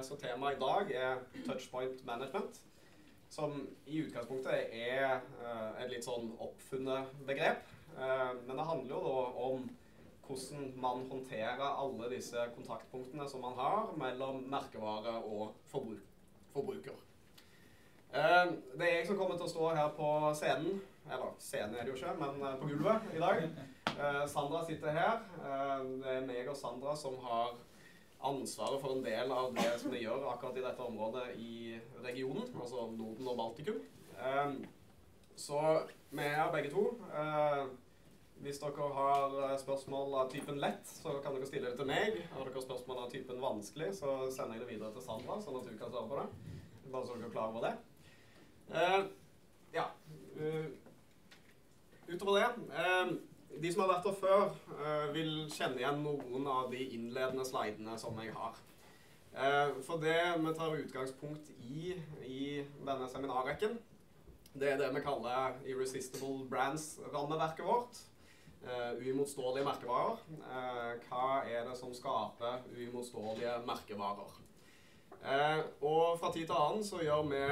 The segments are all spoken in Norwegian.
Så temaet i dag er touchpoint management. Som i utgangspunktet er et litt sånn oppfunnet begrep. Men det handler jo da om hvordan man håndterer alle disse kontaktpunktene som man har mellom merkevare og forbruker. Det er jeg som kommer til å stå her på scenen. Eller scenen er det jo ikke, men på gulvet i dag. Sandra sitter her. Det er meg og Sandra som har ansvaret for en del av det som de gjør akkurat i dette området i regionen, altså Norden og Baltikum. Så vi er begge to. Hvis dere har spørsmål av typen lett, så kan dere stille det til meg. Har dere spørsmål av typen vanskelig, så sender jeg det videre til Sandra, sånn at hun kan svare på det. Bare så dere er klar over det. Ja. Utover det de som har vært her før, uh, vil kjenne igjen noen av de innledende slidene som jeg har. Uh, for det vi tar utgangspunkt i i denne seminarrekken, det er det vi kaller Irresistible Brands-rammeverket vårt. Uh, uimotståelige merkevarer. hva er det som skaper uimotståelige merkevarer? Eh, og fra tid til annen så gjør vi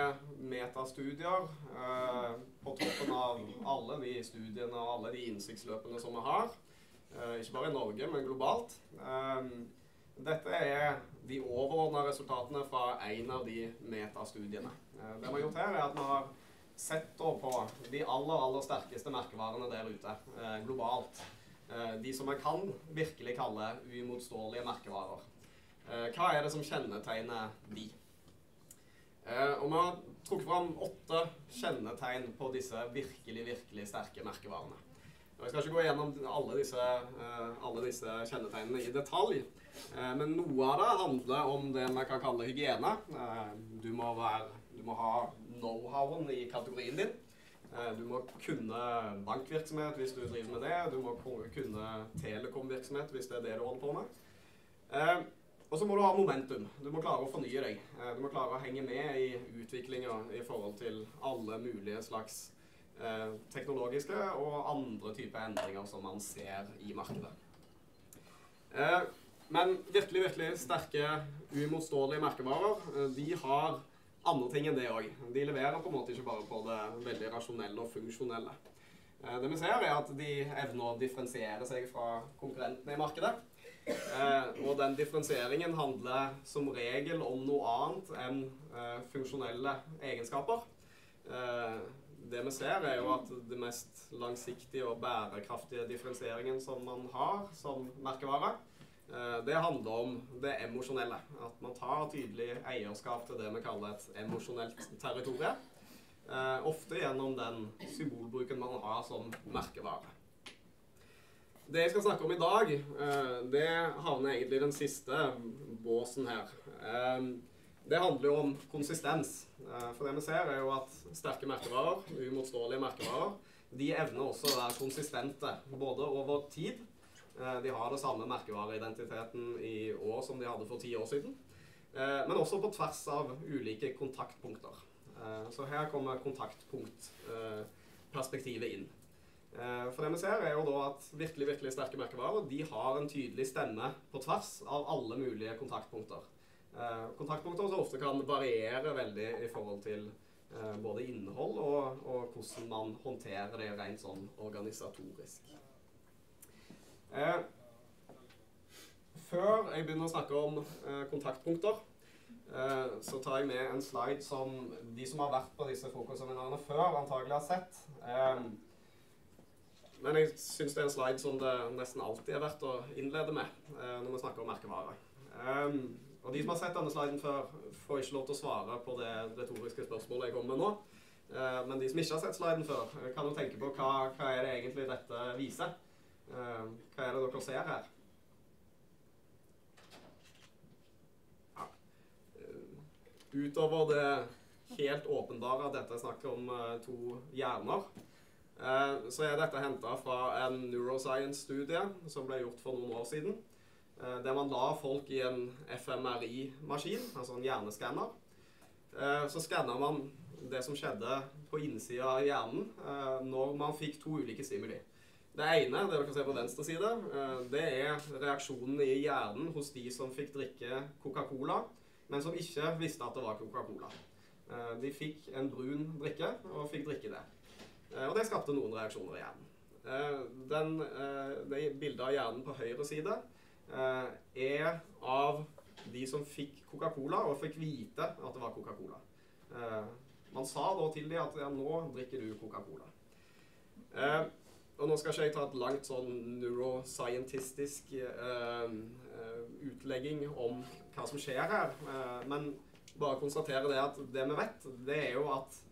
metastudier eh, på toppen av alle de studiene og alle de innsiktsløpene som vi har. Eh, ikke bare i Norge, men globalt. Eh, dette er de overordna resultatene fra en av de metastudiene. Eh, det vi har gjort her, er at vi har sett på de aller, aller sterkeste merkevarene der ute eh, globalt. de som vi kan virkelig kalle uimotståelige merkevarer. Eh, hva er det som kjennetegner de? Eh, og vi har trukket fram åtte kjennetegn på disse virkelig, virkelig sterke merkevarene. Og jeg skal ikke gå gjennom alle disse, eh, alle disse kjennetegnene i detalj. Men noe av det handler om det vi kan kalle hygiene. Du må, være, du må ha know-howen i kategorien din. Du må kunne bankvirksomhet hvis du driver med det. Du må kunne telekomvirksomhet hvis det er det du holder på med. Og så må du ha momentum. Du må klare å fornye deg. Eh, du må klare å henge med i utviklinga i forhold til alle mulige slags eh, teknologiske og andre typer endringer som man ser i markedet. Eh, men virkelig, virkelig sterke, uimotståelige merkevarer, eh, de har andre ting enn det òg. De leverer på en måte ikke bare på det veldig rasjonelle og funksjonelle. Eh, det vi ser, er at de evner å differensiere seg fra konkurrentene i markedet. Eh, og den differensieringen handler som regel om noe annet enn eh, funksjonelle egenskaper. Eh, det vi ser, er jo at det mest langsiktige og bærekraftige differensieringen som man har som merkevare, eh, det handler om det emosjonelle. At man tar tydelig eierskap til det vi kaller et emosjonelt territorium. Eh, ofte gjennom den symbolbruken man har som merkevare. Det jeg skal snakke om i dag, eh, det havner egentlig i den siste båsen her. Eh, det handler jo om konsistens. Eh, for det vi ser, er jo at sterke merkevarer, uimotståelige merkevarer, de evner også å være konsistente, både over tid De har det samme merkevareidentiteten i år som de hadde for ti år siden. Men også på tvers av ulike kontaktpunkter. Så her kommer kontaktpunktperspektivet inn. Eh, for det vi ser, er jo da at virkelig virkelig sterke merkevarer de har en tydelig stemme på tvers av alle mulige kontaktpunkter. Eh, kontaktpunkter som ofte kan variere veldig i forhold til eh, både innhold og, og hvordan man håndterer det rent sånn organisatorisk. Før jeg begynner å snakke om kontaktpunkter, så tar jeg med en slide som de som har vært på disse frokostseminarene før, antagelig har sett. Men jeg syns det er en slide som det nesten alltid er verdt å innlede med eh, når vi snakker om merkevare. Um, og de som har sett denne sliden før, får ikke lov til å svare på det retoriske spørsmålet jeg kommer med nå. Uh, men de som ikke har sett sliden før, kan jo tenke på hva, hva er det egentlig dette viser. Uh, hva er det dere ser her? Ja. Uh, utover det helt åpenbare at dette er snakk om to hjerner, Eh, så er dette henta fra en neuroscience-studie som ble gjort for noen år siden. Eh, der man la folk i en FMRI-maskin, altså en hjerneskanner. Eh, så skanna man det som skjedde på innsida av hjernen når man fikk to ulike stimuli. Det ene, det dere ser på venstre side, det er reaksjonen i hjernen hos de som fikk drikke Coca-Cola men som ikke visste at det var Coca-Cola. Eh, de fikk en brun drikke og fikk drikke det. Eh, og det skapte noen reaksjoner i hjernen. Eh, den, eh, det bildet av hjernen på høyre side er av de som fikk Coca-Cola og fikk vite at det var Coca-Cola. Man sa da til dem at ja, nå drikker du Coca-Cola. Og nå skal ikke jeg ta et langt sånn neuroscientistisk utlegging om hva som skjer her, men bare konstatere det at det vi vet, det er jo at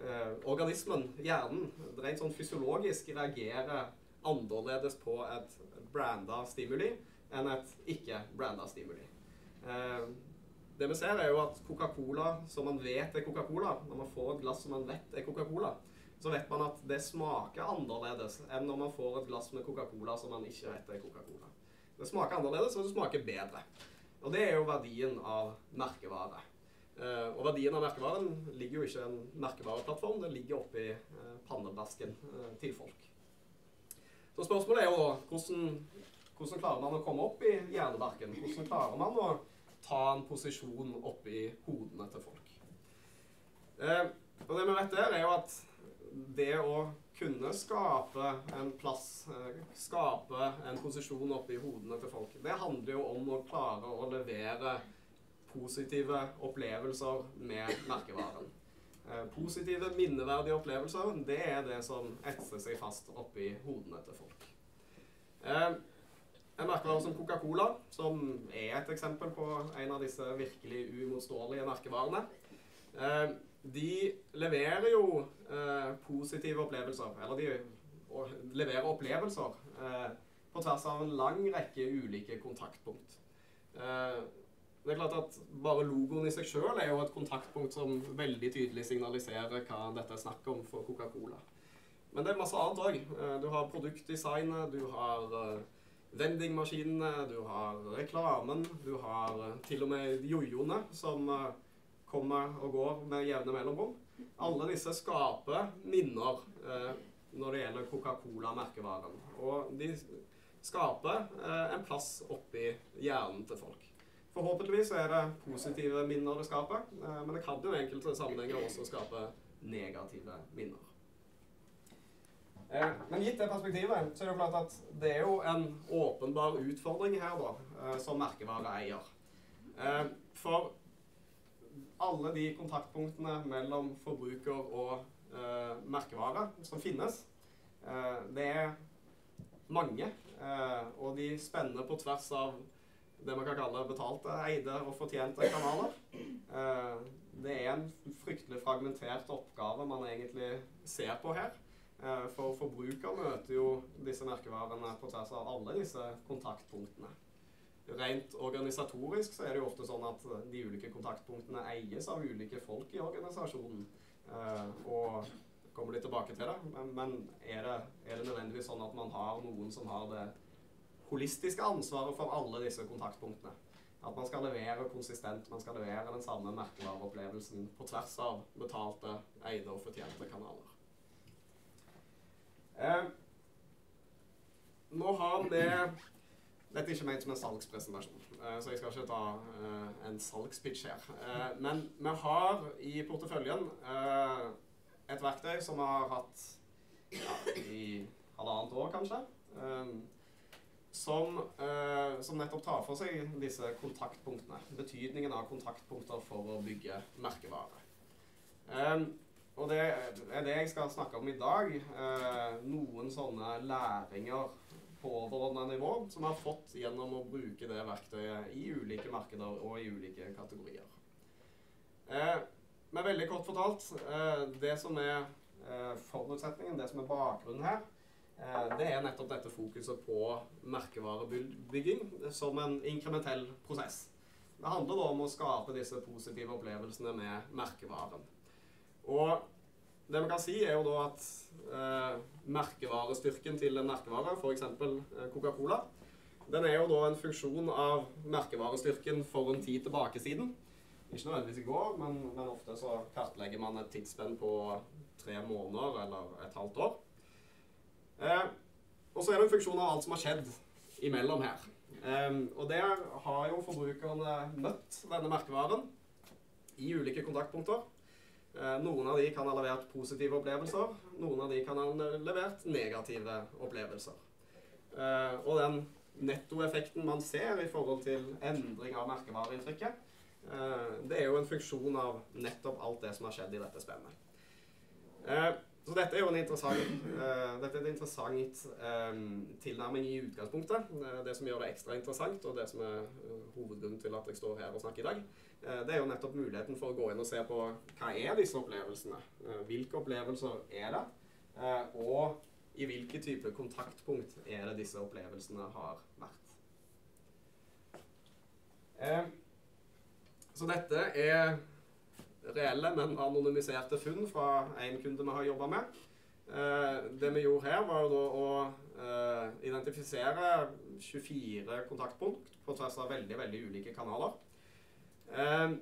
eh, organismen, hjernen, rent sånn fysiologisk reagerer annerledes på et branda stimuli enn et ikke-branda stimuli. Eh, det vi ser, er jo at Coca-Cola som man vet er Coca-Cola, når man får et glass som man vet er Coca-Cola, så vet man at det smaker annerledes enn når man får et glass med Coca-Cola som man ikke vet er Coca-Cola. Det smaker annerledes, og det smaker bedre. Og det er jo verdien av merkevare. Eh, og verdien av merkevaren ligger jo ikke i en merkevareplattform, det ligger oppi uh, pannebasken uh, til folk. Så spørsmålet er jo da hvordan, hvordan klarer man å komme opp i hjernebarken? Hvordan klarer man å ta en posisjon oppi hodene til folk? Uh, og det vi vet der, er jo at det å kunne skape en plass, eh, skape en posisjon oppi hodene til folk, det handler jo om å klare å levere positive opplevelser med merkevaren. Eh, positive, minneverdige opplevelser, det er det som etser seg fast oppi hodene til folk. Eh, en merkevare som Coca-Cola, som er et eksempel på en av disse virkelig uimotståelige merkevarene, eh, de leverer jo positive opplevelser, eller de leverer opplevelser på tvers av en lang rekke ulike kontaktpunkt. Eh, det er klart at Bare logoen i seg sjøl er jo et kontaktpunkt som veldig tydelig signaliserer hva dette er snakk om for Coca-Cola. Men det er masse annet òg. Du har produktdesignet, du har vendingmaskinene, du har reklamen, du har til og med jojoene som kommer og går med jevne mellomrom. Alle disse skaper minner eh, når det gjelder Coca-Cola-merkevaren. Og de skaper eh, en plass oppi hjernen til folk. Forhåpentligvis er det positive minner det skaper, eh, men det kan jo enkelte sammenhenger også skape negative minner. Eh, men gitt det perspektivet, så er det jo klart at det er jo en åpenbar utfordring her, da, eh, som merkevareeier. For alle de kontaktpunktene mellom forbruker og merkevare som finnes, det er mange. Og de spenner på tvers av det man kan kalle betalte, eide og fortjente kanaler. Eh, det er en fryktelig fragmentert oppgave man egentlig ser på her. Eh, for forbruker møter jo disse merkevarene på tvers av alle disse kontaktpunktene. Rent organisatorisk så er det jo ofte sånn at de ulike kontaktpunktene eies av ulike folk i organisasjonen. Uh, og kommer litt tilbake til det. Men er, det, er, det, nødvendigvis sånn at man har noen som har det holistiske ansvaret for alle disse kontaktpunktene? At man skal levere konsistent, man skal levere den samme merkevareopplevelsen på tvers av betalte, eide og fortjente kanaler. Eh, nå har vi dette er ikke ment som en salgspresentasjon, eh, så jeg skal ikke ta eh, en salgspitch her. Eh, men vi har i porteføljen et verktøy som vi har hatt ja, i halvannet år, kanskje. Som, som, nettopp tar for seg disse kontaktpunktene. Betydningen av kontaktpunkter for å bygge merkevare. og det er det jeg skal snakke om i dag. noen sånne læringer på overordna nivå som vi har fått gjennom å bruke det verktøyet i ulike markeder og i ulike kategorier. Eh, men veldig kort fortalt, eh, det som er eh, forutsetningen, det som er bakgrunnen her, eh, det er nettopp dette fokuset på merkevarebygging som en inkrementell prosess. Det handler da om å skape disse positive opplevelsene med merkevaren. Og det vi kan si, er jo da at eh, merkevarestyrken til en merkevare, f.eks. Eh, Coca-Cola, den er jo da en funksjon av merkevarestyrken for en tid tilbake siden. Ikke nødvendigvis i går, men, men ofte så kartlegger man et tidsspenn på tre måneder eller et halvt år. Eh, og så er det en funksjon av alt som har skjedd imellom her. Um, og der har jo forbrukerne møtt denne merkevaren i ulike kontaktpunkter. Uh, noen av de kan ha levert positive opplevelser, noen av de kan ha levert negative opplevelser. Uh, og den nettoeffekten man ser i forhold til endring av merkevareinntrykket, det er jo en funksjon av nettopp alt det som har skjedd i dette spennet. Så dette er jo en interessant, uh, dette er en interessant um, tilnærming i utgangspunktet. Uh, det som gjør det ekstra interessant, og det som er uh, hovedgrunnen til at jeg står her og snakker i dag, det er jo nettopp muligheten for å gå inn og se på hva er disse opplevelsene. hvilke opplevelser er det? og i hvilke type kontaktpunkt er det disse opplevelsene har vært. så dette er reelle, men anonymiserte funn fra én kunde vi har jobba med. Eh, det vi gjorde her, var å eh, identifisere 24 kontaktpunkt på tvers av veldig, veldig ulike kanaler. Eh,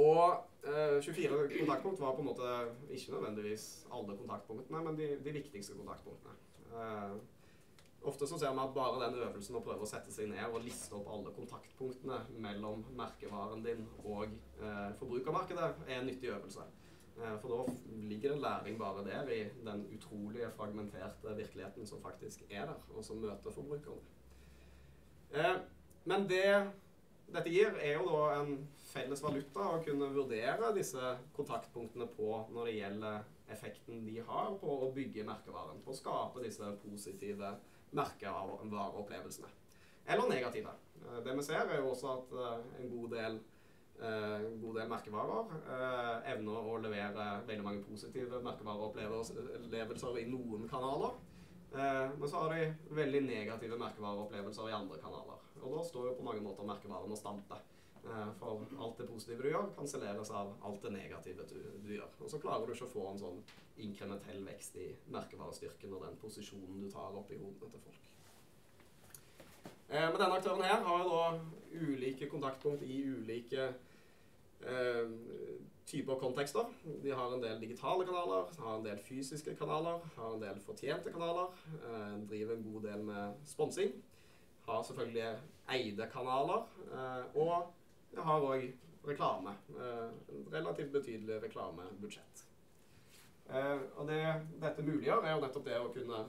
og 24 kontaktpunkt var på en måte ikke nødvendigvis alle kontaktpunktene, men de, de viktigste kontaktpunktene. Ofte så ser vi at bare den øvelsen å prøve å sette seg ned og liste opp alle kontaktpunktene mellom merkevaren din og eh, forbrukermarkedet, er en nyttig øvelse. Eh, for da ligger det læring bare der i den utrolige fragmenterte virkeligheten som faktisk er der, og som møter forbrukerne. Eh, men det dette gir, er jo da en felles valuta å kunne vurdere disse kontaktpunktene på når det gjelder effekten de har på å bygge merkevaren, på å skape disse positive merkevareopplevelsene. Eller negative. Eh, det vi ser, er jo også at eh, en god del, en eh, god del merkevarer evner å levere veldig mange positive merkevareopplevelser i noen kanaler. Men så har de veldig negative merkevareopplevelser i andre kanaler. Og da står jo på mange måter merkevaren og stamper. For alt det positive du gjør, kanselleres av alt det negative du, du, gjør. Og så klarer du ikke å få en sånn inkrementell vekst i merkevarestyrken og den posisjonen du tar opp i hodene til folk. Eh, men denne aktøren her har da ulike kontaktpunkt i ulike eh, typer kontekster. De har en del digitale kanaler, har en del fysiske kanaler, har en del fortjente kanaler. Eh, driver en god del med sponsing. Har selvfølgelig eide kanaler. Eh, og jeg har òg reklame. Eh, relativt betydelig reklamebudsjett. Eh, og det dette muliggjør, er jo nettopp det å kunne,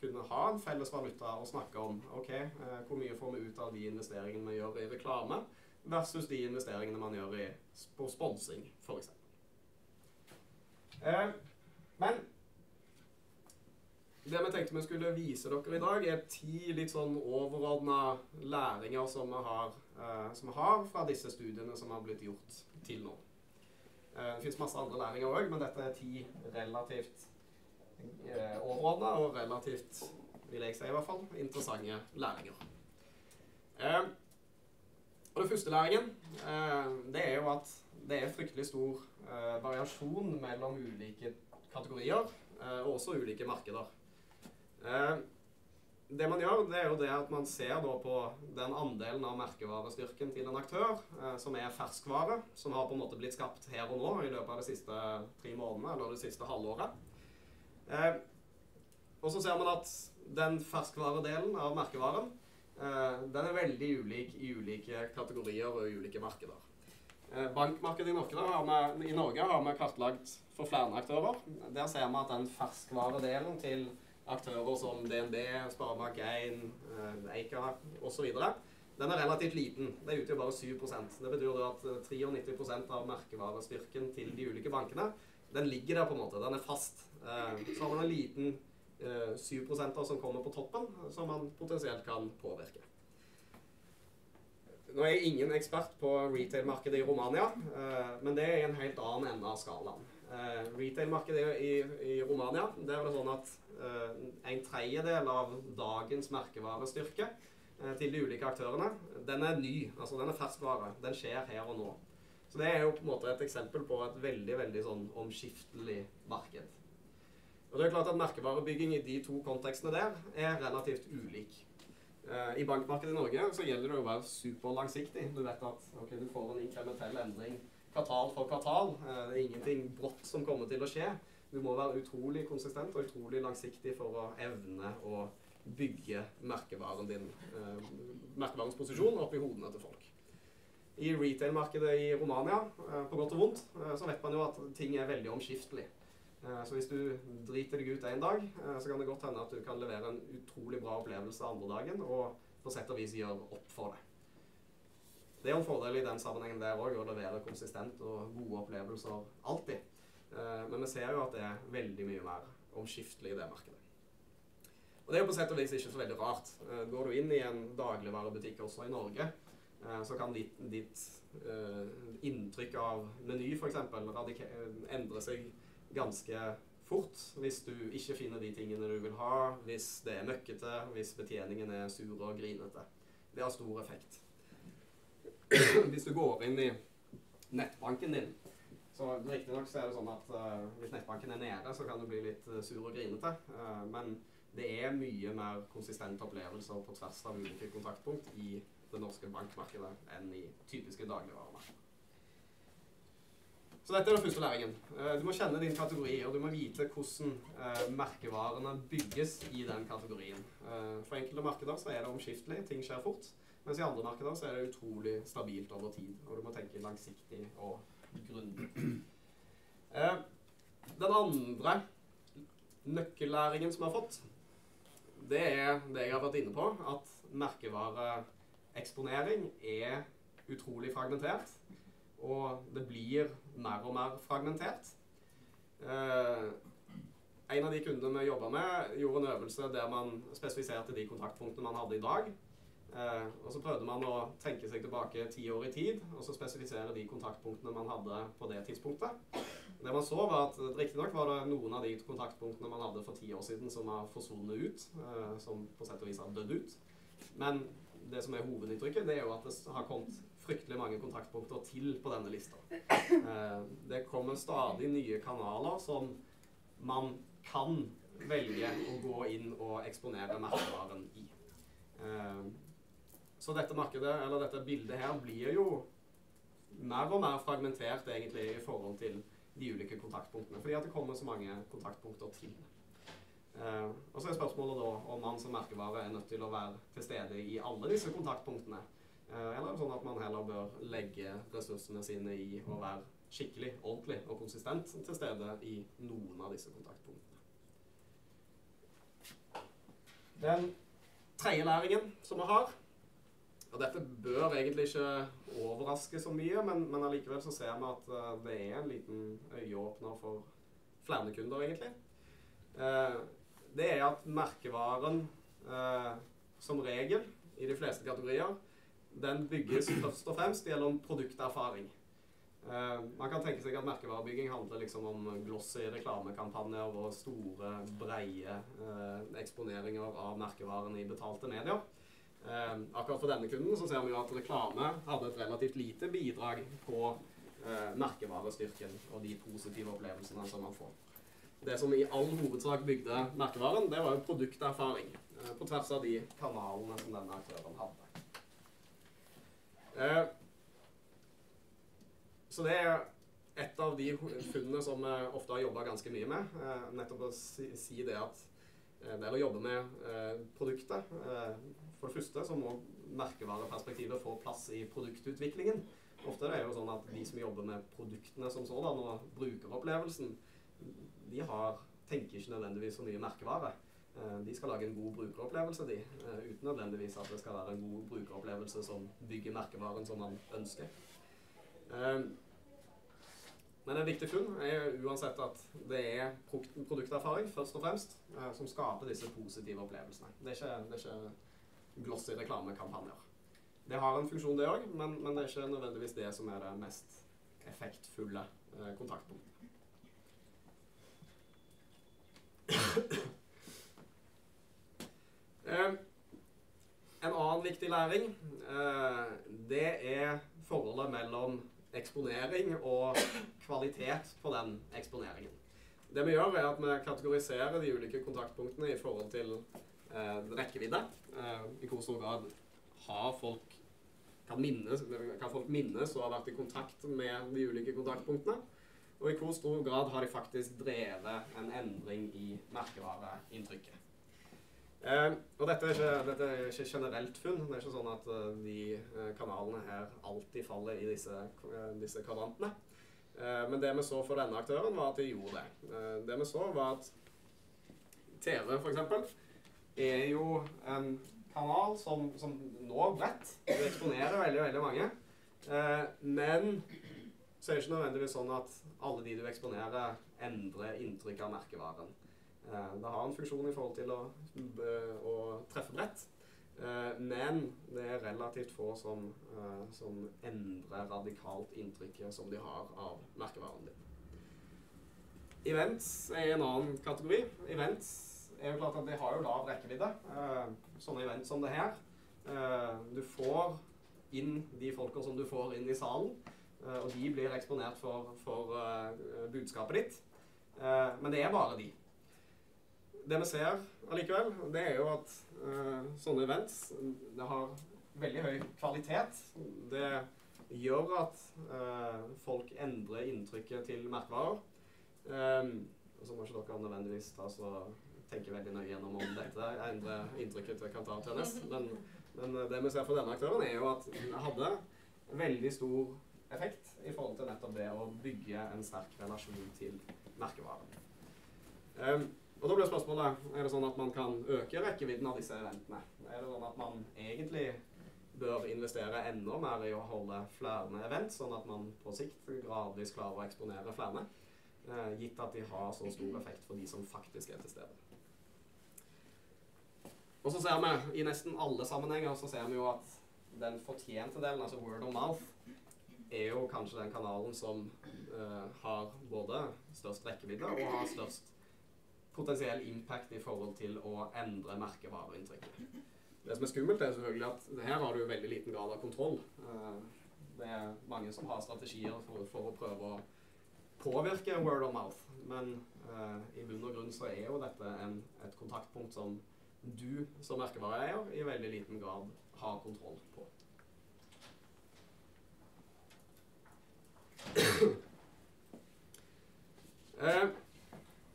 kunne ha en felles valuta og snakke om ok, eh, hvor mye får vi ut av de investeringene vi gjør i reklame, versus de investeringene man gjør i, på sponsing, f.eks. Eh, men det vi tenkte vi skulle vise dere i dag, er ti litt sånn overordna læringer som vi, har, eh, som vi, har, fra disse studiene som har blitt gjort til nå. Eh, det fins masse andre læringer òg, men dette er ti relativt eh, overordna og relativt, vil jeg si i hvert fall, interessante læringer. Eh, og den første læringen, det er jo at det er fryktelig stor variasjon mellom ulike kategorier, og også ulike markeder. Det man gjør, det er jo det at man ser på den andelen av merkevarestyrken til en aktør eh, som er ferskvare, som har på en måte blitt skapt her og nå i løpet av de siste tre månedene eller det siste halvåret. Eh, og så ser man at den ferskvaredelen av merkevaren eh, den er veldig ulik i ulike kategorier og ulike markeder. Eh, bankmarkedet i Norge, har vi, i Norge har vi kartlagt for flere aktører. Der ser vi at den ferskvaredelen til aktører som DNB, Sparebank1, eh, Eika osv. Den er relativt liten. Det utgjør bare 7% Det betyr at 93 eh, av merkevarestyrken til de ulike bankene den ligger der på en måte. Den er fast. Eh, så har man en liten 7% som kommer på toppen, som man potensielt kan påvirke. Nå er jeg ingen ekspert på retail-markedet i Romania, men det er i en helt annen ende av skalaen. Retail-markedet i, i Romania det er det sånn at Eh, en tredjedel av dagens merkevarestyrke eh, til de ulike aktørene, den er ny. Altså den er ferskvare. Den skjer her og nå. Så det er jo på en måte et eksempel på et veldig veldig sånn omskiftelig marked. Og det er klart at Merkevarebygging i de to kontekstene der er relativt ulik. Eh, I bankmarkedet i Norge så gjelder det å være superlangsiktig. Du vet at okay, du får en inkrementell endring kvartal for kvartal. Det er ingenting brått som kommer til å skje. Du må være utrolig konsistent og utrolig langsiktig for å evne å bygge merkevaren din, eh, merkevarens posisjon opp i hodene til folk. I retail-markedet i Romania, eh, på godt og vondt, eh, så vet man jo at ting er veldig omskiftelig. Eh, så hvis du driter deg ut en dag, eh, så kan det godt hende at du kan levere en utrolig bra opplevelse andre dagen, og på sett og vis gjøre opp for det. Det er jo en fordel i den sammenhengen der òg, å levere konsistent og gode opplevelser alltid. Eh, Men vi ser jo at det er veldig mye mer omskiftelig i det markedet. Og det er jo på sett og vis ikke så veldig rart. Eh, Går du inn i en dagligvarebutikk også i Norge, eh, så kan ditt, ditt inntrykk av Meny f.eks. endre seg ganske fort hvis du ikke finner de tingene du vil ha, hvis det er møkkete, hvis betjeningen er sur og grinete. Det har stor effekt. hvis du går inn i nettbanken din, så riktignok er det sånn at uh, hvis nettbanken er nede, så kan du bli litt eh, sur og grinete. Uh, men det er mye mer konsistente opplevelser på tvers av ulike kontaktpunkt i det norske bankmarkedet enn i typiske dagligvaremarkeder. Så dette er den første læringen. Uh, Du må kjenne din kategori, og du må vite hvordan merkevarene bygges i den kategorien. For enkelte markeder så er det omskiftelig, ting skjer fort. Mens i andre markeder så er det utrolig stabilt over tid. Og du må tenke langsiktig og grundig. Eh, Den andre nøkkellæringen som jeg har fått, det er det jeg har vært inne på, at merkevareeksponering er utrolig fragmentert. Og det blir mer og mer fragmentert. Eh, en av de kundene vi jobba med, gjorde en øvelse der man spesifiserte de kontaktpunktene man hadde i dag. Eh, og så prøvde man å tenke seg tilbake ti år i tid, og så spesifisere de kontaktpunktene man hadde på det tidspunktet. Det man så var at Riktignok var det noen av de kontaktpunktene man hadde for ti år siden som har forsvunnet ut. Eh, som på sett og vis har dødd ut. Men det som er hovedinntrykket, det er jo at det har kommet fryktelig mange kontaktpunkter til på denne lista. Eh, det kommer stadig nye kanaler som man kan velge å gå inn og eksponere merkevaren i. Eh, så dette markedet, eller dette bildet her, blir jo mer og mer fragmentert egentlig i forhold til de ulike kontaktpunktene, fordi at det kommer så mange kontaktpunkter til. Uh, og så er spørsmålet da om man som merkevare er nødt til å være til stede i alle disse kontaktpunktene. Uh, eller er sånn at man heller bør legge ressursene sine i å være skikkelig, ordentlig og konsistent til stede i noen av disse kontaktpunktene. Den tredje læringen som vi har, og dette bør egentlig ikke overraske så mye, men, men allikevel så ser vi at eh, det er en liten øyeåpner for flere kunder, egentlig. Eh, det er at merkevaren eh, som regel, i de fleste kategorier, den bygges først og fremst gjennom produkterfaring. Man kan tenke seg at merkevarebygging handler liksom om glossy reklamekampanjer og store, breie eksponeringer av merkevaren i betalte medier. Eh, akkurat for denne kunden så ser vi jo at reklame hadde et relativt lite bidrag på eh, merkevarestyrken og de positive opplevelsene som man får. Det som i all hovedsak bygde merkevaren, det var jo produkterfaring. eh, på tvers av de kanalene som denne aktøren hadde. Eh, så det er et av de funnene som vi ofte har jobba ganske mye med. Eh, nettopp å si, si det at eh, det er å jobbe med eh, produktet. For det første så må merkevareperspektivet få plass i produktutviklingen. Ofte er det jo sånn at de som jobber med produktene som sådan, og brukeropplevelsen, de har, tenker ikke nødvendigvis så mye merkevare. Eh, De skal lage en god brukeropplevelse, de, eh, uten nødvendigvis at det skal være en god brukeropplevelse som bygger merkevaren som man ønsker. Eh, Men en viktig funn er uansett at det er produkterfaring først og fremst som skaper disse positive opplevelsene. Det er ikke, det er ikke glossy reklamekampanjer. Det har en funksjon, det òg, men, men det er ikke nødvendigvis det som er det mest effektfulle eh, kontaktpunktet. Eh, en annen viktig læring, eh, det er forholdet mellom eksponering og kvalitet på den eksponeringen. Det vi gjør, er at vi kategoriserer de ulike kontaktpunktene i forhold til rekkevidde. Eh, I hvor stor grad har folk kan, minnes, kan folk minnes og har vært i kontakt med de ulike kontaktpunktene. Og i hvor stor grad har de faktisk drevet en endring i merkevareinntrykket. Eh, og dette er, ikke, dette er ikke generelt funn. Det er ikke sånn at uh, de kanalene her alltid faller i disse, disse kvadrantene. men det vi så for denne aktøren, var at de gjorde det. det vi så, var at TV, f.eks., er jo en kanal som, som når bredt. Du eksponerer veldig, veldig mange. men så er det ikke nødvendigvis sånn at alle de du eksponerer, endrer inntrykk av merkevaren. Eh, det har en funksjon i forhold til å, eh, å treffe bredt. Eh, men det er relativt få som, som, endrer radikalt inntrykket som de har av merkevaren din. Events er en annen kategori. Events er jo klart at de har jo lav rekkevidde. Sånne events som det her. Du får inn de folka som du får inn i salen, og de blir eksponert for, for budskapet ditt. Men det er bare de det vi ser allikevel, det er jo at sånne events det har veldig høy kvalitet. Det gjør at folk endrer inntrykket til merkevarer. Um, og så må ikke dere nødvendigvis ta så tenke veldig nøye gjennom om dette endrer inntrykket til Kantar Tennis. Men, men, det vi ser for denne aktøren, er jo at den hadde veldig stor effekt i forhold til nettopp det å bygge en sterk relasjon til merkevaren. Um, og da blir spørsmålet er det sånn at man kan øke rekkevidden av disse eventene. Er det sånn at man egentlig bør investere enda mer i å holde flere event, sånn at man på sikt gradvis klarer å eksponere flere, eh, gitt at de har så stor effekt for de som faktisk er til stede. Og så ser vi i nesten alle sammenhenger så ser vi jo at den fortjente delen, altså word of mouth, er jo kanskje den kanalen som uh, har både størst rekkevidde og har størst potensiell impact i forhold til å endre merkevareinntrykket. Det som er skummelt, er selvfølgelig at her har du veldig liten grad av kontroll. Uh, det er mange som har strategier for, for å prøve å påvirke word of mouth, men uh, i bunn og grunn så er jo dette en, et kontaktpunkt som du som merkevareeier i veldig liten grad har kontroll på. uh,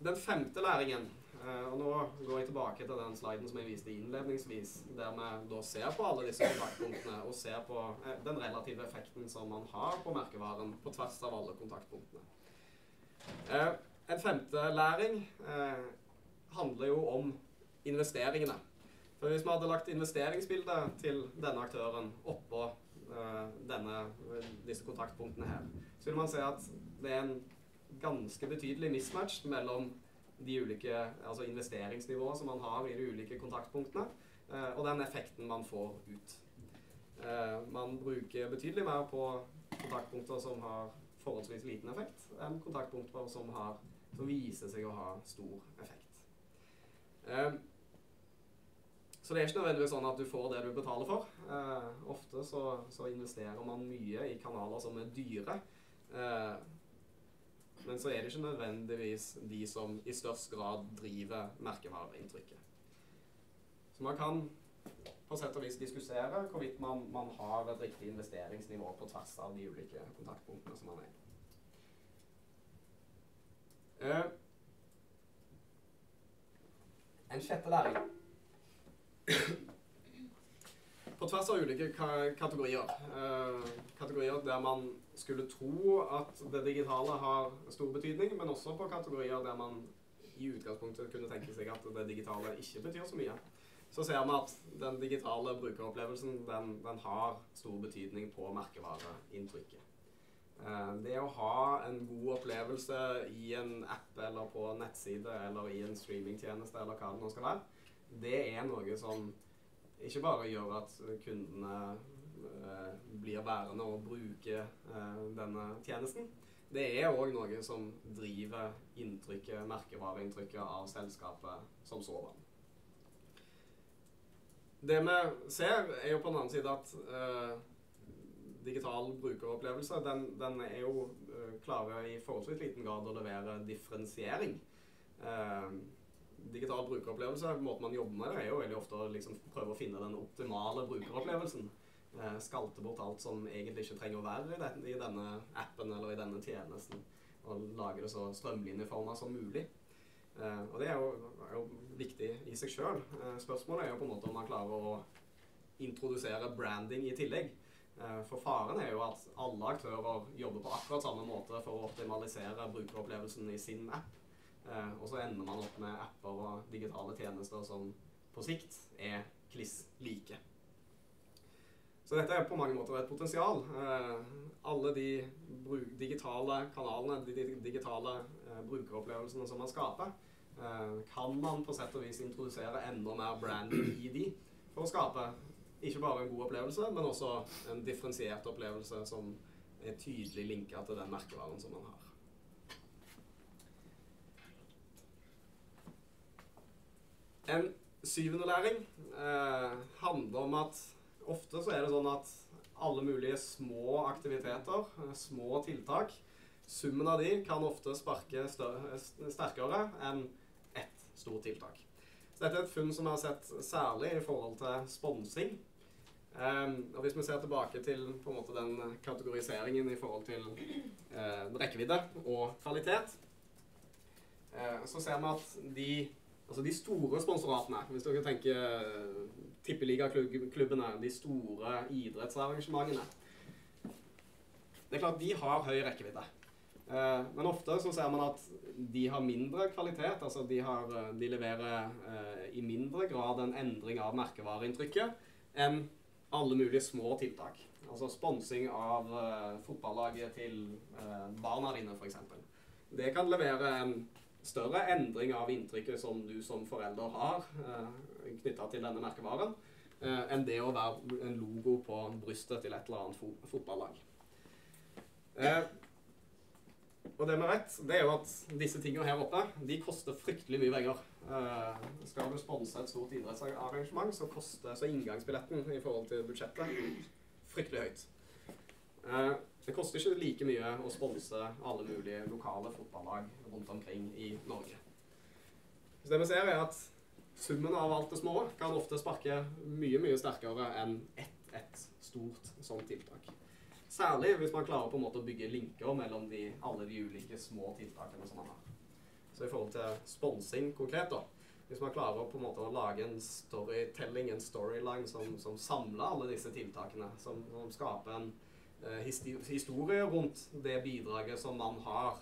Den femte læringen eh, og Nå går jeg tilbake til den sliden som jeg viste innledningsvis, der vi da ser på alle disse kontaktpunktene og ser på eh, den relative effekten som man har på merkevaren på tvers av alle kontaktpunktene. Eh, en femte læring handler jo om investeringene. For Hvis vi hadde lagt investeringsbildet til denne aktøren oppå denne, disse kontaktpunktene her, så vil man se at det er en ganske betydelig mismatch mellom de ulike altså investeringsnivåene som man har i de ulike kontaktpunktene, uh, og den effekten man får ut. Uh, man bruker betydelig mer på kontaktpunkter som har forholdsvis liten effekt, enn kontaktpunkter som, har, som viser seg å ha stor effekt. Eh, så det er ikke nødvendigvis sånn at du får det du betaler for. ofte så, så investerer man mye i kanaler som er dyre. Men så er det ikke nødvendigvis de som i størst grad driver merkevareinntrykket. Så man kan på sett og vis diskutere hvorvidt man, man, har et riktig investeringsnivå på tvers av de ulike kontaktpunktene som man er. Uh, en sjette læring på tvers av ulike kategorier. Eh, kategorier der man skulle tro at det digitale har stor betydning, men også på kategorier der man i utgangspunktet kunne tenke seg at det digitale ikke betyr så mye. Så ser vi at den digitale brukeropplevelsen den, den har stor betydning på merkevareinntrykket. Eh, det å ha en god opplevelse i en app eller på en nettside eller i en streamingtjeneste eller hva det nå skal være, det er noe som ikke bare gjør at kundene eh, blir værende og bruker eh, denne tjenesten. Det er òg noe som driver inntrykket, merkevareinntrykket av selskapet som sådan. Det vi ser, er jo på den annen side at eh, digital brukeropplevelse den, den er jo uh, klarer i forholdsvis liten grad å levere differensiering. Uh, digital brukeropplevelse, måten man jobber med det, er jo veldig ofte å liksom prøve å finne den optimale brukeropplevelsen. Eh, skalte bort alt som egentlig ikke trenger å være i, den, i, denne appen eller i denne tjenesten. Og lage det så strømlinjeforma som mulig. Eh, og det er jo, er jo viktig i seg sjøl. Eh, spørsmålet er jo på en måte om man klarer å introdusere branding i tillegg. For faren er jo at alle aktører jobber på akkurat samme måte for å optimalisere brukeropplevelsen i sin app. Eh, og så ender man opp med apper og digitale tjenester som på sikt er kliss like. Så dette er på mange måter et potensial. Eh, alle de digitale kanalene, de digitale brukeropplevelsene som man skaper, kan man på sett og vis introdusere enda mer branding i de for å skape ikke bare en god opplevelse, men også en differensiert opplevelse som er tydelig linka til den merkevaren som man har. En syvende læring eh, handler om at ofte så er det sånn at alle mulige små aktiviteter, eh, små tiltak, summen av de kan ofte sparke større, sterkere enn ett stort tiltak. Så dette er et funn som jeg har sett særlig i forhold til sponsing. Um, og Hvis vi ser tilbake til på en måte den kategoriseringen i forhold til uh, rekkevidde og kvalitet, uh, så ser vi at de, altså de store sponsoratene Hvis dere tenker uh, tippeligaklubbene, de store idrettsarrangementene Det er klart de har høy rekkevidde. Uh, men ofte så ser man at de har mindre kvalitet. altså De, har, de leverer i mindre grad en endring av merkevareinntrykket enn alle mulige små tiltak. Altså sponsing av fotballaget til barna dine, f.eks. Det kan levere en større endring av inntrykket som du som forelder har eh, knytta til denne merkevaren, uh, enn det å være en logo på brystet til et eller annet fo fotballag. Uh, og det vi vet, det er jo at disse tingene her oppe de koster fryktelig mye penger. Uh, skal du sponse et stort idrettsarrangement, så koster så inngangsbilletten i forhold til budsjettet fryktelig høyt. Uh, det koster ikke like mye å sponse alle mulige lokale fotballag rundt omkring i Norge. Så det vi ser, er at summen av alt det små kan ofte sparke mye, mye sterkere enn ett, ett stort sånt tiltak. Særlig hvis man klarer på en måte å bygge linker mellom de, alle de ulike små tiltakene som man har. Så i forhold til sponsing konkret, da. Hvis man klarer på en måte å lage en storytelling, en storyline, som, som samler alle disse tiltakene, som, som skaper en historie rundt det bidraget som man har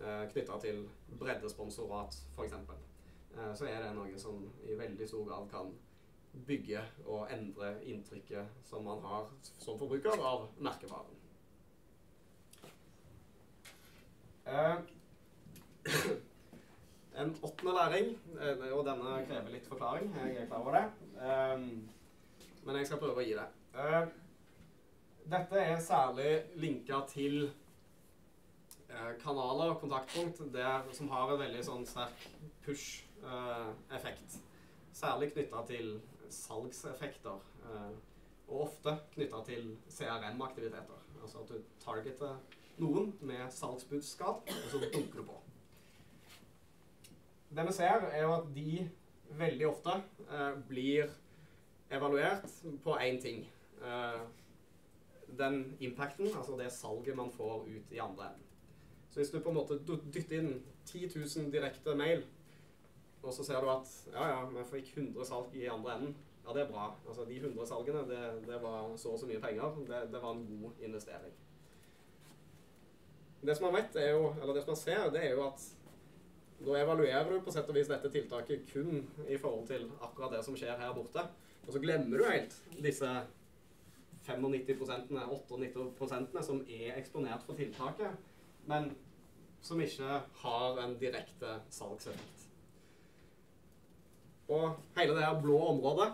eh, knytta til breddesponsorat, f.eks., eh, så er det noe som i veldig stor grad kan bygge og endre inntrykket som man har som forbruker av merkevaren. Eh, en åttende læring, eh, og denne krever litt forklaring, jeg er klar over det. Eh, men jeg skal prøve å gi det. Eh, dette er særlig linka til eh, kanaler og kontaktpunkt der, som har en veldig sånn sterk push-effekt. Særlig knytta til salgseffekter. Eh, og ofte knytta til CRM-aktiviteter. Altså at du targeter noen med salgsbudskap, og så dunker du på. Det vi ser, er jo at de veldig ofte eh, blir evaluert på én ting. Eh, den impacten, altså det salget man får ut i andre enden. Så hvis du på en måte dytter inn 10 000 direkte mail og så ser du at ja, ja, vi fikk 100 salg i andre enden. Ja, det er bra. Altså, de 100 salgene, det, det var så og så mye penger. Det, det, var en god investering. Det som man vet, er jo, eller det som man ser, det er jo at da evaluerer du på sett og vis dette tiltaket kun i forhold til akkurat det som skjer her borte. Og så glemmer du helt disse 95% 98% som er eksponert for tiltaket, men som ikke har en direkte salgseffekt. Og hele det her blå området,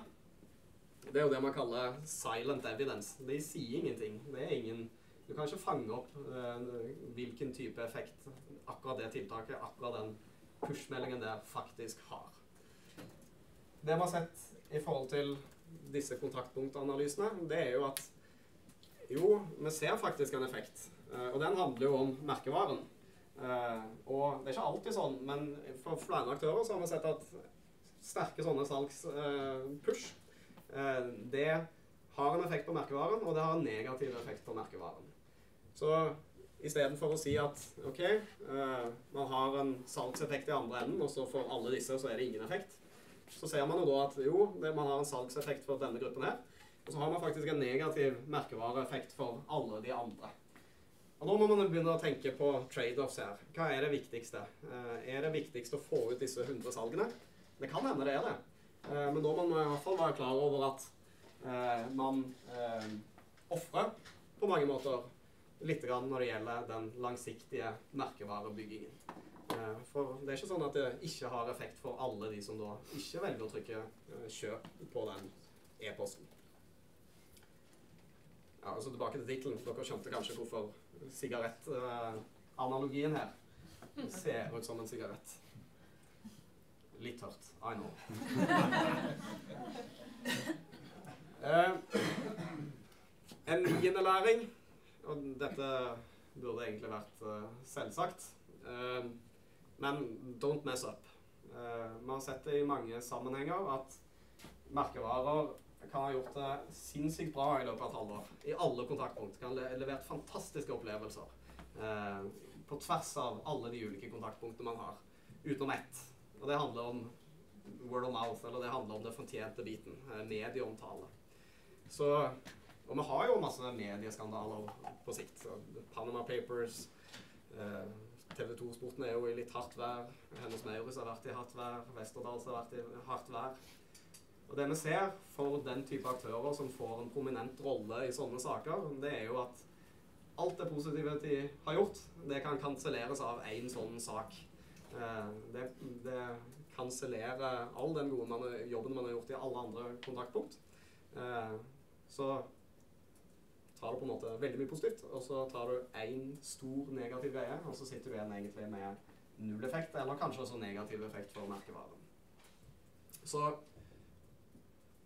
det er jo det man kaller silent evidence. De sier ingenting. Det er ingen Du kan ikke fange opp eh, hvilken type effekt akkurat det tiltaket, akkurat den push-meldingen der, faktisk har. Det vi har sett i forhold til disse kontaktpunktanalysene, det er jo at jo, vi ser faktisk en effekt. Uh, og den handler jo om merkevaren. Uh, og det er ikke alltid sånn, men for flere aktører så har vi sett at sterke sånne salgspush, eh, det har en effekt på merkevaren, og det har en negativ effekt på merkevaren. Så Istedenfor å si at OK, man har en salgseffekt i andre enden, og så for alle disse så er det ingen effekt. Så ser man jo da at jo, det, man har en salgseffekt for denne gruppen her. Og så har man faktisk en negativ merkevareeffekt for alle de andre. Og Nå må man begynne å tenke på trade-offs her. Hva er det viktigste? Uh, er det viktigst å få ut disse 100 salgene? Det kan hende det er det. Uh, men da må man i hvert fall være klar over at uh, man ofrer på mange måter litt når det gjelder den langsiktige merkevarebyggingen. Eh, for det er ikke sånn at det ikke har effekt for alle de som da ikke velger å trykke eh, 'kjøp' på den e-posten. Ja, altså Tilbake til tittelen. Dere skjønte kanskje hvorfor sigarettanalogien her ser ut som en sigarett. Litt tørt. I know. eh, en niende læring og dette burde egentlig vært selvsagt. Men don't mess up. Uh, man har sett det i mange sammenhenger at merkevarer kan ha gjort det sinnssykt bra i løpet av et halvår. I alle kontaktpunkt. Kan ha levert fantastiske opplevelser. på tvers av alle de ulike kontaktpunktene man har. Utenom ett. Og det handler om word of mouth, eller det handler om det fortjente biten. medieomtale. Så og vi har jo masse medieskandaler på sikt. Panama Papers eh, TV 2-sporten er jo i litt hardt vær. Hennes Maurits har vært i hardt vær. Westerdals har vært i hardt vær. Og det vi ser for den type aktører som får en prominent rolle i sånne saker, det er jo at alt det positive de har gjort, det kan kanselleres av én sånn sak. Eh, det, det kansellerer all den gode man, jobben man har gjort i alle andre kontaktpunkt. Eh, så tar du på en måte veldig mye positivt, og så tar du én stor negativ greie, og så sitter du igjen egentlig med null effekt, eller kanskje også negativ effekt for merkevaren. Så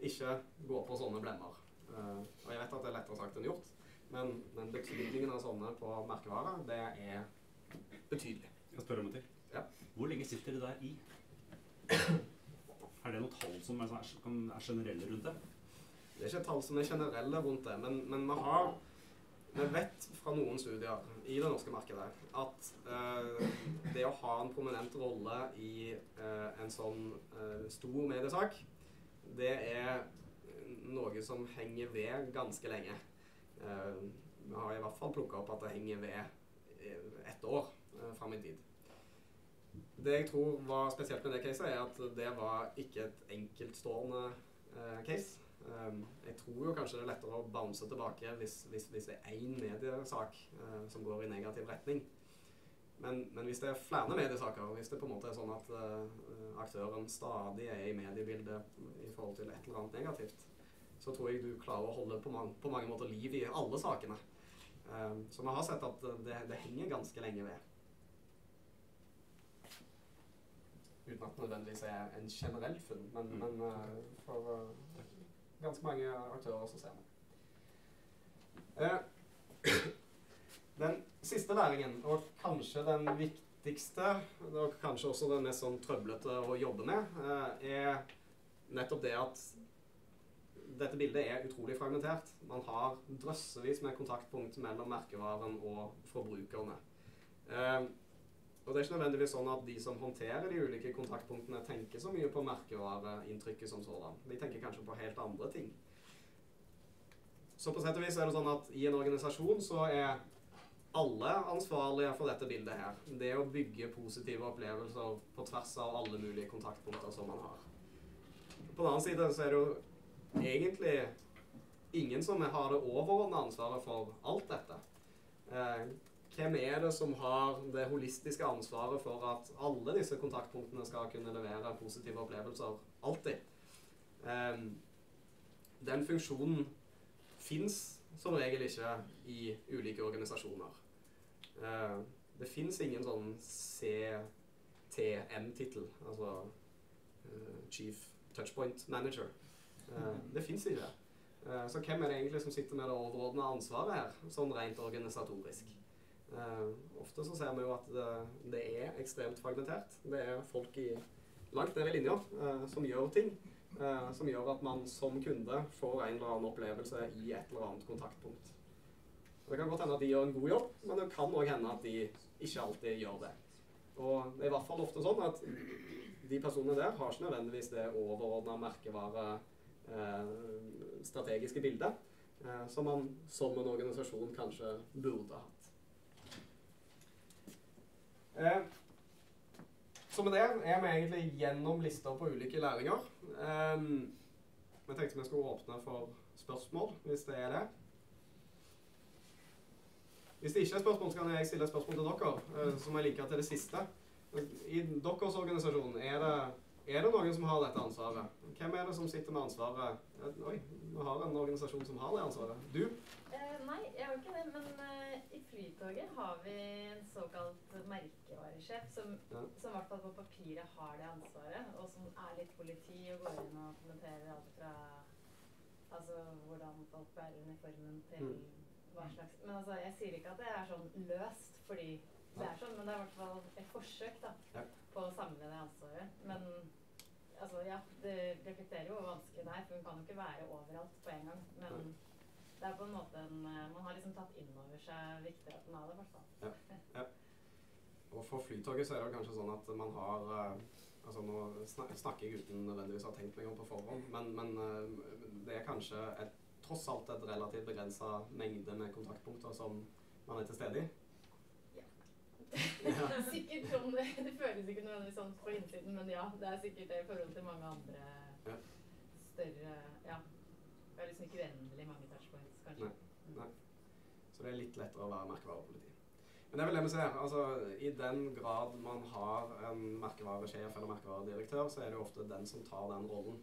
ikke gå på sånne blemmer. Uh, og jeg vet at det er lettere sagt enn gjort, men, men betydningen av sånne på merkevarer, det er betydelig. Jeg spørre om en til. Ja. Hvor lenge sitter det der i? Er det noen tall som er, er generelle rundt det? Det er ikke tall som er generelle rundt det, men, men vi har vi vet fra noen studier i det norske markedet at eh, det å ha en prominent rolle i eh, en sånn eh, stor mediesak, det er noe som henger ved ganske lenge. vi har i hvert fall plukka opp at det henger ved ett år fram i tid. Det jeg tror var spesielt med det caset, er at det var ikke et enkeltstående case. Um, jeg tror jo kanskje det er lettere å bounce tilbake hvis, hvis, hvis det er én mediesak uh, som går i negativ retning. Men, men, hvis det er flere mediesaker, hvis det på en måte er sånn at uh, aktøren stadig er i mediebildet i forhold til et eller annet negativt, så tror jeg du klarer å holde på, man, på mange måter liv i alle sakene. Um, så vi har sett at det, det henger ganske lenge ved. Uten at det nødvendigvis er en generell funn, men, mm. men uh, for ganske mange aktører som ser meg. Eh, den siste læringen, og kanskje den viktigste, og kanskje også den mest sånn trøblete å jobbe med, eh, er nettopp det at dette bildet er utrolig fragmentert. Man har drøssevis med kontaktpunkt mellom merkevaren og forbrukerne. Eh, og det er ikke nødvendigvis sånn at de som håndterer de ulike kontaktpunktene, tenker så mye på merkevareinntrykket som sådan. De tenker kanskje på helt andre ting. Så på sett og vis er det sånn at i en organisasjon så er alle ansvarlige for dette bildet her. Det å bygge positive opplevelser på tvers av alle mulige kontaktpunkter som man har. På den annen side så er det jo egentlig ingen som har det overordnede ansvaret for alt dette. Hvem er det som har det holistiske ansvaret for at alle disse kontaktpunktene skal kunne levere positive opplevelser alltid? Um, den funksjonen fins som regel ikke i ulike organisasjoner. Uh, det fins ingen sånn CTM-tittel, altså uh, Chief Touchpoint Manager. Uh, det fins ikke. så hvem er det egentlig som sitter med det overordna ansvaret her, sånn rent organisatorisk? Uh, ofte så ser vi jo at det, det, er ekstremt fragmentert. Det er folk i, langt ned i linja uh, som gjør ting. Uh, som gjør at man som kunde får en eller annen opplevelse i et eller annet kontaktpunkt. Det kan godt hende at de gjør en god jobb, men det kan òg hende at de ikke alltid gjør det. Og det er i hvert fall ofte sånn at de personene der har ikke nødvendigvis det overordna merkevare eh, strategiske bildet eh, som man som en organisasjon kanskje burde hatt. Eh, så med det er vi egentlig gjennom lister på ulike læringer. Eh, vi tenkte vi skulle åpne for spørsmål, hvis det er det. Hvis det ikke er spørsmål, så kan jeg stille et spørsmål til dere, eh, som jeg liker til det siste. I deres organisasjon, er det, er det noen som har dette ansvaret? Hvem er det som sitter med ansvaret? Eh, oi, vi har en organisasjon som har det ansvaret. Du? Eh, nei, jeg har ikke det. Men eh, i Flytoget har vi en såkalt merkevaresjef som, Ja. som i hvert fall på papiret har det ansvaret, og som er litt politi og går inn og kommenterer alt fra Altså hvordan folk bærer uniformen til Mm. hva slags Men altså, jeg sier ikke at det er sånn løst fordi det er sånn, men det er i hvert fall et forsøk da, Ja. på å samle det ansvaret. Men altså, ja, det reflekterer jo hvor vanskelig det er, for hun kan jo ikke være overalt på en gang. Men det er på en måte en eh, Man har liksom tatt inn over seg viktigheten av det, i hvert fall. Og for Flytoget så er det kanskje sånn at man har eh, Altså nå snakker jeg uten nødvendigvis å ha tenkt meg om på forhånd, men, men eh, det er kanskje et, tross alt et relativt begrensa mengde med kontaktpunkter som man er til stede i. Sikkert sånn Det føles ikke nødvendigvis sånn på innsiden, men ja, det er sikkert det i forhold til mange andre større Ja. Det er liksom ikke uendelig mange touchpoints, kanskje. Nei. Nei. Så det er litt lettere å være merkevarepoliti. Men det er vel det vi ser. altså I den grad man har en merkevaresjef eller merkevaredirektør, så er det jo ofte den som tar den rollen.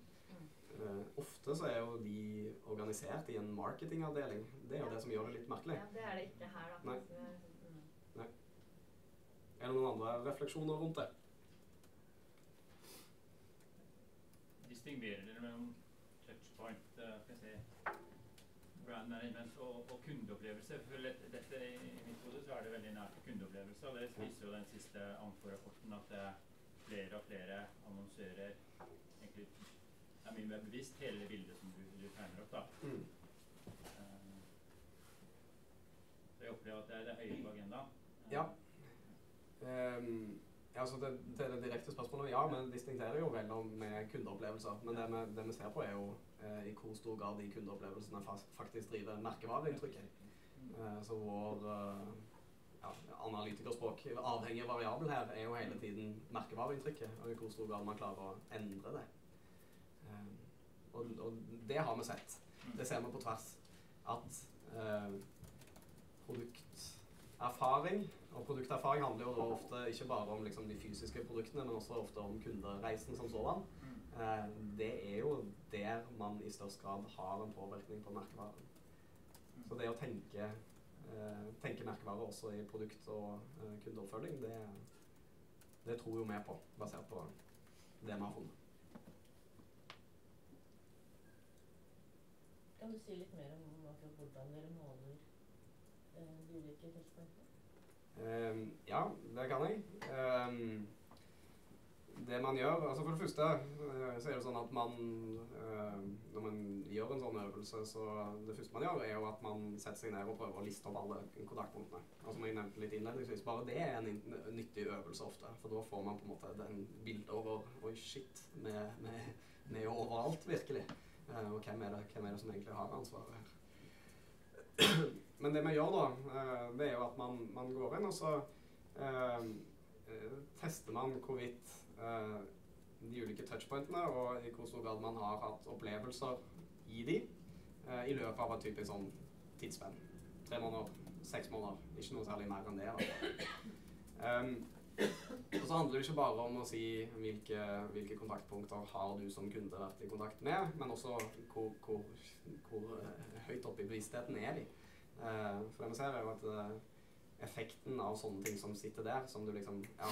Eh, ofte så er jo de organisert i en marketingavdeling. Det er jo Ja. det som gjør det litt merkelig. Ja, det er det ikke her, da. Nei. Så det er sånn, mm. Er det noen andre refleksjoner rundt det? distinguerer dere mellom touchpoint eh, si, brand management og, og kundeopplevelse? For dette, I mitt hode så er det veldig nært kundeopplevelse. og Det viser jo den siste AMFO-rapporten at det er flere og flere annonsører egentlig er mye mer bevisst hele bildet som du, du tegner opp. da. Mm. Eh, så jeg opplever at det er, det høye på agendaen. Eh, Ja. Ehm, ja, altså det, til det direkte spørsmålet, ja, vi distinkterer jo mellom med kundeopplevelser. Men det vi, det vi ser på, er jo eh, i hvor stor grad de kundeopplevelsene faktisk driver merkevareinntrykket. Eh, så vår eh, ja, analytikerspråk avhengig variabel her er jo hele tiden merkevareinntrykket, og i hvor stor grad man klarer å endre det. Ehm, og, og det har vi sett. Det ser vi på tvers. At produkterfaring Og produkterfaring handler jo da ofte ikke bare om liksom, de fysiske produktene, men også ofte om kundereisen som sådan. Mm. Eh, det er jo der man i størst grad har en påvirkning på merkevaren. Så det å tenke, eh, tenke merkevare også i produkt- og eh, kundeoppfølging, det, det tror jo vi på, basert på det vi har funnet. Kan du si litt mer om hvordan dere måler eh, de ulike touchpointene? Ehm, ja, det kan jeg. Um, det man gjør altså For det første eh, så er det sånn at man uh, Når man gjør en sånn øvelse, så det første man gjør, er jo at man setter seg ned og prøver å liste opp alle kontaktpunktene. Og som jeg nevnte litt innledningsvis, bare det er en nyttig øvelse ofte. For da får man på en måte den bildet over Oi, shit, vi er jo overalt, virkelig. Uh, og hvem er, det, hvem er det som egentlig har ansvaret her? Men det vi gjør da, eh, det er jo at man, man går inn, og så eh, eh, tester man hvorvidt de ulike touchpointene, og i hvor stor grad man har hatt opplevelser i de, i løpet av et typisk sånn tidsspenn. Tre måneder, seks måneder, ikke noe særlig mer enn det. Da. Um, og så handler det ikke bare om å si hvilke, hvilke kontaktpunkter har du som kunde vært i kontakt med, men også hvor, hvor, hvor høyt oppe i bevisstheten er de. Eh, for det vi ser er jo at eh, effekten av sånne ting som sitter der, som du liksom Ja,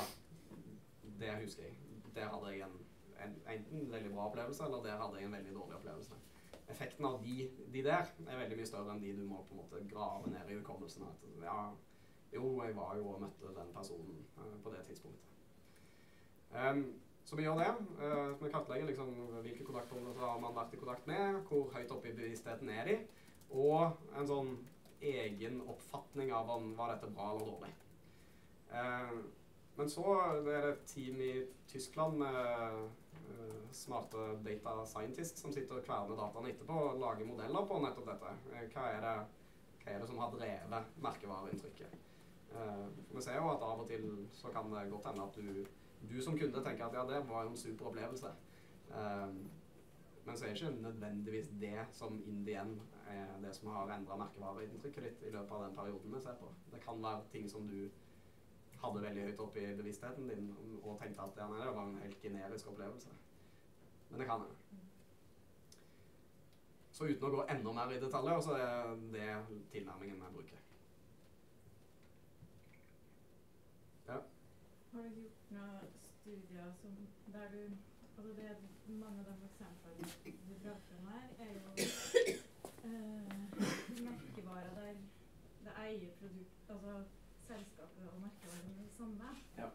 det husker jeg. Der hadde jeg en, en, enten en veldig bra opplevelse, eller der hadde jeg en veldig dårlig opplevelse. Effekten av de, de der er veldig mye større enn de du må på en måte grave ned i hukommelsen. At ja, jo, jeg var jo og møtte den personen uh, på det tidspunktet. Um, så vi gjør det. Uh, vi kartlegger liksom hvilke kontaktpunkter har man vært i kontakt med, hvor høyt oppe i bevisstheten er de, og en sånn egen oppfatning av om var dette bra eller dårlig. Eh, men så er det et team i Tyskland med eh, smarte data scientists som sitter og kverner dataene etterpå og lager modeller på nettopp dette. Eh, hva, er det, hva er det som har drevet merkevareinntrykket? Vi ser jo at av og til så kan det godt hende at du, du som kunde tenker at ja, det var en super opplevelse. Men så er det ikke nødvendigvis det som in the end er det som har endra merkevareinntrykket ditt i løpet av den perioden vi ser på. Det kan være ting som du hadde veldig høyt oppe i bevisstheten din og tenkte at ja, nei, det var en helt generisk opplevelse. Men det kan hende. Så uten å gå enda mer i detaljer, så er det tilnærmingen jeg bruker. Har du gjort noen studier som, der du altså det, Mange av de eksemplene du drar om her, er jo eh, merkevarer der det eier produkt Altså selskapet og merkevaren er det samme. Ja.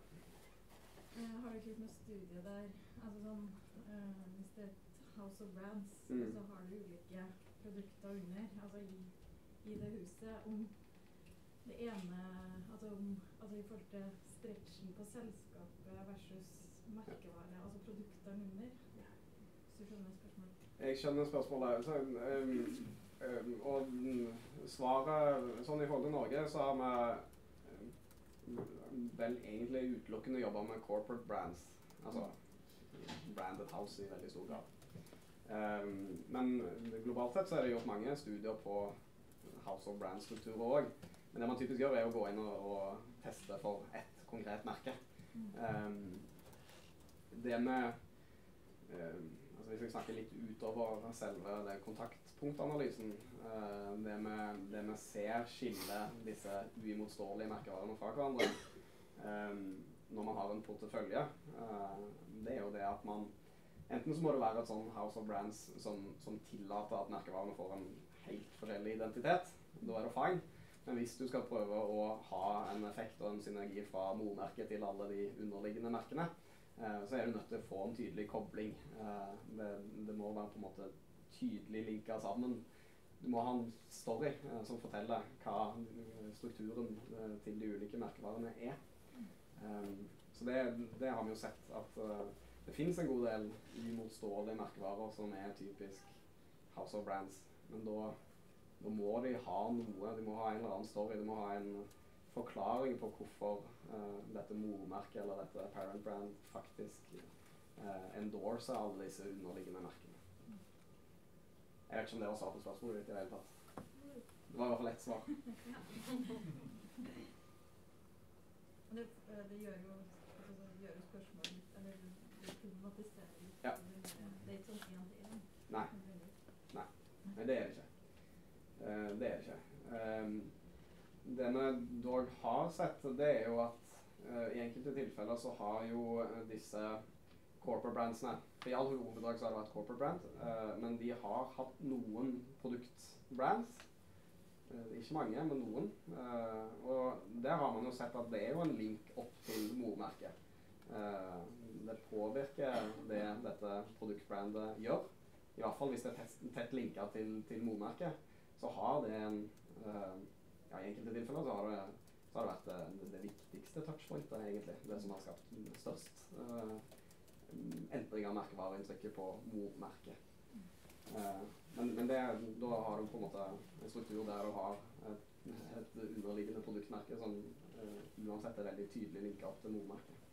Eh, har du ikke gjort noe studie der altså sånn, eh, Hvis det er et House of Brands, Mm. så har du ulike produkter under, altså i, i det huset, om det ene altså, om, altså i forhold til stretchen på selskapet versus merkevare, altså produktene under. Du skjønner spørsmålet. Jeg skjønner spørsmålet. Så, um, um, og mm, svaret Sånn i forhold til Norge, så har vi um, vel egentlig utelukkende jobba med corporate brands. Altså branded house i veldig stor grad. Um, men globalt sett så er det gjort mange studier på house of brand-strukturer òg. Men det man typisk gjør, er å gå inn og, og teste for ett konkret merke. Um, det med um, altså Hvis vi snakker litt utover selve kontaktpunktanalysen uh, det, med, det vi, ser skille disse uimotståelige merkevarene fra hverandre um, når man har en portefølje, uh, det er jo det at man Enten så må det være et sånn House of Brands som, som tillater at merkevarene får en helt forskjellig identitet. Da er det fine. Men hvis du skal prøve å ha en effekt og en synergi fra mormerket til alle de underliggende merkene, eh, så er du nødt til å få en tydelig kobling. Eh, det, det må være på en måte tydelig linka sammen. Du må ha en story eh, som forteller hva eh, strukturen eh, til de ulike merkevarene er. Så det, det har vi jo sett at eh, det fins en god del uimotståelige merkevarer som er typisk House of Brands. Men da, da må de ha noe. De må ha en eller annen story. De må ha en forklaring på hvorfor eh, dette mormerket eller dette parent brand faktisk uh, endorser alle disse underliggende merkene. Jeg vet ikke om det var svar på spørsmålet ditt i det hele tatt. Det var i hvert fall ett svar. Det, eh, det gjør jo altså, det gjør jo spørsmålet litt Eller det problematiserer litt. Ja. Det, det er ikke sånn én til én. Nei. Nei, det er det ikke. Eh, det er det ikke. Um, det vi dog har sett, det er jo at uh, i enkelte tilfeller så har jo eh, disse corporate brandsene For i all hoveddrag så har det vært corporate brand, uh, men de har hatt noen produktbrands. Uh, ikke mange, men noen. Og der har man jo sett at det er jo en link opp til mormerket. Det påvirker det dette produktbrandet gjør. I hvert fall hvis det er tett, tett linka til, til mormerket, så har det en Ja, i enkelte tilfeller så har det, så har det vært det, det, det viktigste touchpointet, egentlig. Det som har skapt størst uh, endring av merkevareinntrykket på mormerket. Uh, men men det, da har du på en måte en struktur der du har et, et underliggende produktmerke som uh, uansett er veldig tydelig linka opp til mormerket.